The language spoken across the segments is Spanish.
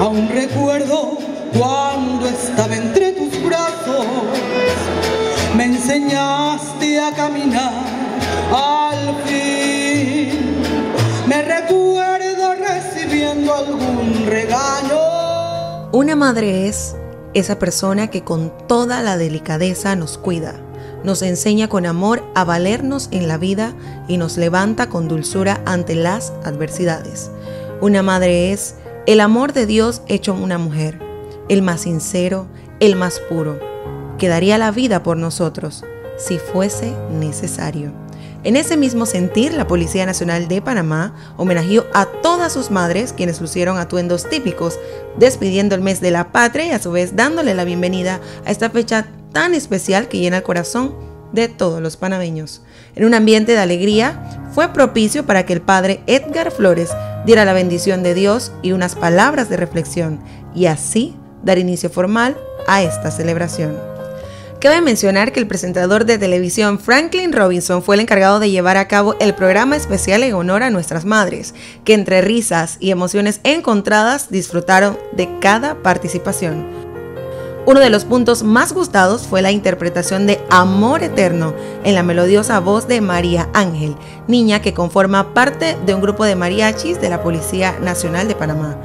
Aún recuerdo cuando estaba entre tus brazos, me enseñaste a caminar al fin. Me recuerdo recibiendo algún regalo. Una madre es esa persona que con toda la delicadeza nos cuida, nos enseña con amor a valernos en la vida y nos levanta con dulzura ante las adversidades. Una madre es el amor de Dios hecho una mujer, el más sincero, el más puro, que daría la vida por nosotros si fuese necesario. En ese mismo sentir, la Policía Nacional de Panamá homenajeó a todas sus madres quienes lucieron atuendos típicos, despidiendo el mes de la patria y a su vez dándole la bienvenida a esta fecha tan especial que llena el corazón de todos los panameños. En un ambiente de alegría, fue propicio para que el padre Edgar Flores diera la bendición de Dios y unas palabras de reflexión, y así dar inicio formal a esta celebración. Cabe mencionar que el presentador de televisión Franklin Robinson fue el encargado de llevar a cabo el programa especial en honor a nuestras madres, que entre risas y emociones encontradas disfrutaron de cada participación. Uno de los puntos más gustados fue la interpretación de Amor Eterno en la melodiosa voz de María Ángel, niña que conforma parte de un grupo de mariachis de la Policía Nacional de Panamá.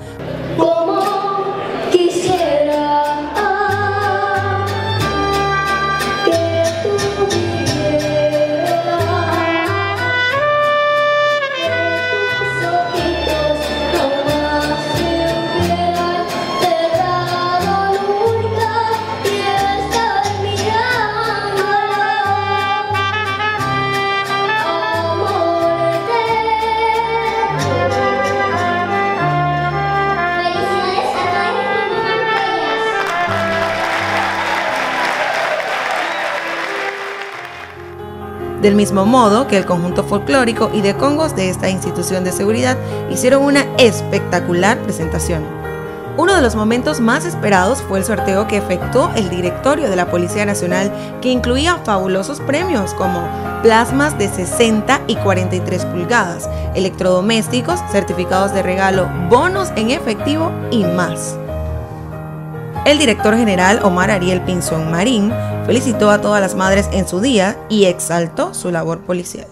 Del mismo modo que el conjunto folclórico y de congos de esta institución de seguridad hicieron una espectacular presentación. Uno de los momentos más esperados fue el sorteo que efectuó el directorio de la Policía Nacional, que incluía fabulosos premios como plasmas de 60 y 43 pulgadas, electrodomésticos, certificados de regalo, bonos en efectivo y más. El director general Omar Ariel Pinzón Marín felicitó a todas las madres en su día y exaltó su labor policial.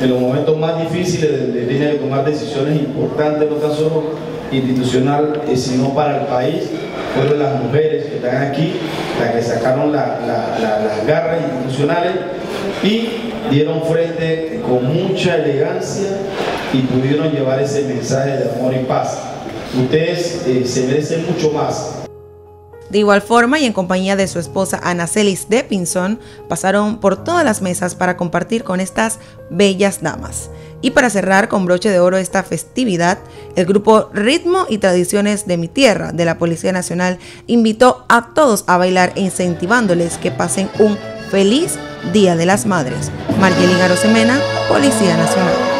En los momentos más difíciles de, línea de tomar decisiones importantes, no tan solo institucional, eh, sino para el país, fueron las mujeres que están aquí, las que sacaron las garras institucionales y dieron frente con mucha elegancia y pudieron llevar ese mensaje de amor y paz Ustedes eh, se merecen mucho más. De igual forma y en compañía de su esposa Ana Celis de Pinzón, pasaron por todas las mesas para compartir con estas bellas damas. Y para cerrar con broche de oro esta festividad, el grupo Ritmo y Tradiciones de mi Tierra de la Policía Nacional invitó a todos a bailar incentivándoles que pasen un feliz Día de las Madres. Margelín Arosemena, Policía Nacional.